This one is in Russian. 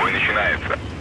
Бой начинается.